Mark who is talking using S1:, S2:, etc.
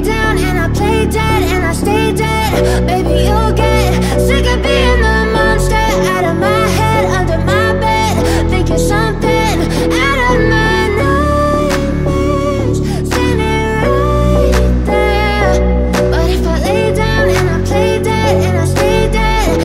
S1: down and I play dead and I stay dead. Baby, you'll get